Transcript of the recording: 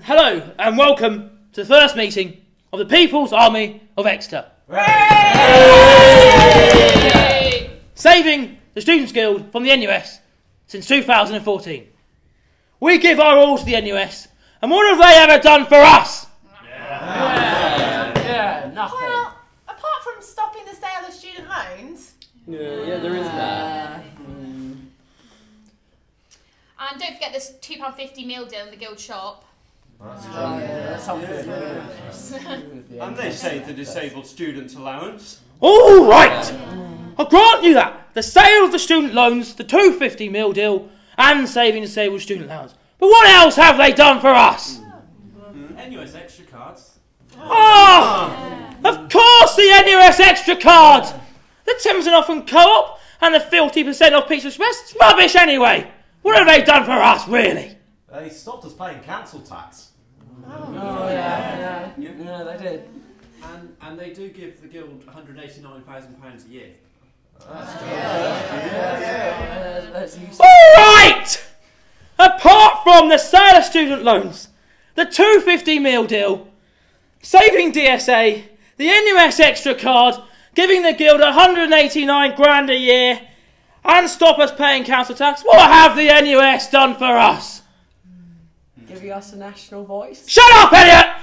Hello and welcome to the first meeting of the People's Army of Exeter. Saving the Students' Guild from the NUS since 2014. We give our all to the NUS, and what have they ever done for us? Yeah, nothing. Well, apart from stopping the sale of student loans, yeah, yeah, there is that. Mm. And don't forget this £2.50 meal deal in the guild shop. Oh, yeah, that's something to do with the And they say the disabled student allowance. All right, I'll grant you that. The sale of the student loans, the 250 mil deal, and saving disabled student allowance. But what else have they done for us? NUS extra cards. Ah, of course the NUS Extra card! The 10% off on Co-op and the 50% off Pizza Express, it's rubbish anyway! What have they done for us, really? They stopped us paying council tax. Oh, yeah, yeah, yeah, they did. And, and they do give the guild £189,000 a year. Uh, that's useful. Alright! Apart from the sale of student loans, the 250 meal deal, saving DSA, the NUS Extra card, giving the guild 189 grand a year, and stop us paying council tax, what have the NUS done for us? Giving us a national voice. Shut up, Elliot!